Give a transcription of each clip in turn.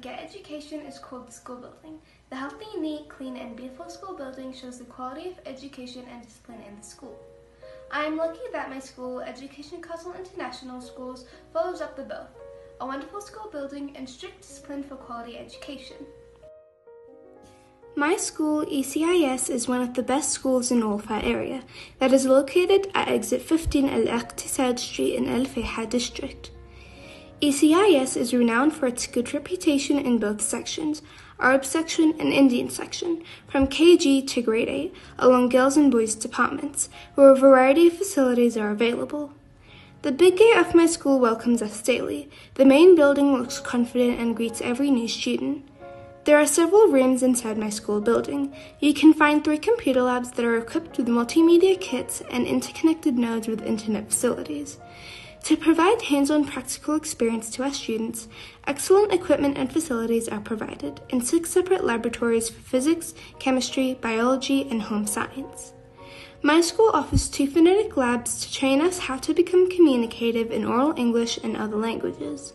get education is called the school building. The healthy, neat, clean, and beautiful school building shows the quality of education and discipline in the school. I am lucky that my school, Education Castle International Schools, follows up the both a wonderful school building and strict discipline for quality education. My school, ECIS, is one of the best schools in Al area that is located at exit 15 Al Iqtisad Street in Al Fayha district. ECIS is renowned for its good reputation in both sections, Arab section and Indian section, from KG to grade 8, along girls and boys departments, where a variety of facilities are available. The big gate of my school welcomes us daily. The main building looks confident and greets every new student. There are several rooms inside my school building. You can find three computer labs that are equipped with multimedia kits and interconnected nodes with internet facilities. To provide hands-on practical experience to our students, excellent equipment and facilities are provided in six separate laboratories for physics, chemistry, biology, and home science. My school offers two phonetic labs to train us how to become communicative in oral English and other languages.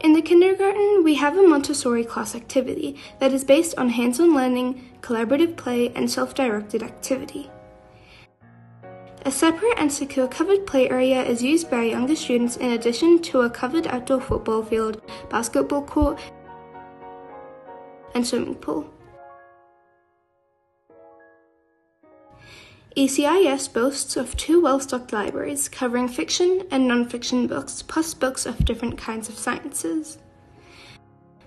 In the kindergarten, we have a Montessori class activity that is based on hands on learning, collaborative play, and self directed activity. A separate and secure covered play area is used by younger students in addition to a covered outdoor football field, basketball court, and swimming pool. ECIS boasts of two well-stocked libraries covering fiction and non-fiction books, plus books of different kinds of sciences.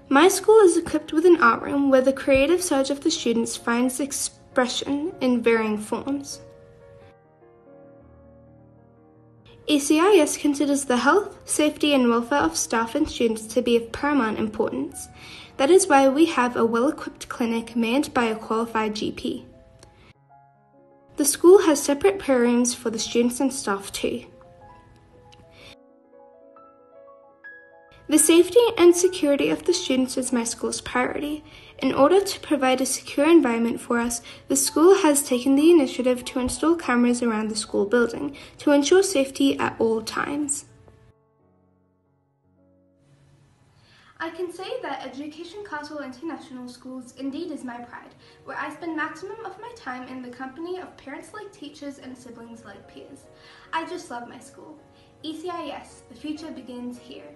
My school is equipped with an art room where the creative surge of the students finds expression in varying forms. ECIS considers the health, safety, and welfare of staff and students to be of paramount importance. That is why we have a well equipped clinic manned by a qualified GP. The school has separate prayer rooms for the students and staff too. The safety and security of the students is my school's priority. In order to provide a secure environment for us, the school has taken the initiative to install cameras around the school building to ensure safety at all times. I can say that Education Castle International Schools indeed is my pride, where I spend maximum of my time in the company of parents like teachers and siblings like peers. I just love my school. ECIS, the future begins here.